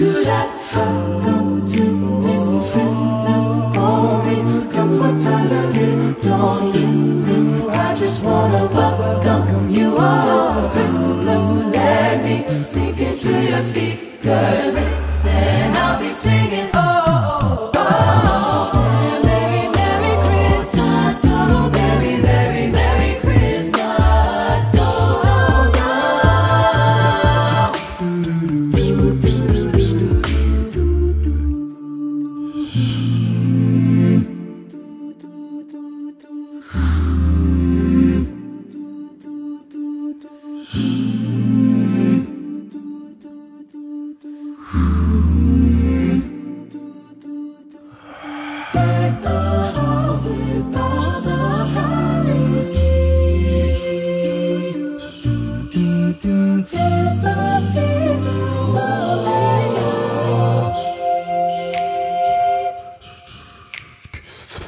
do that. just wanna welcome you all. Ooh, let me speak into your speakers, and I'll be singing. Oh.